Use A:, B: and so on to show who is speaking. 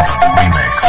A: Remix.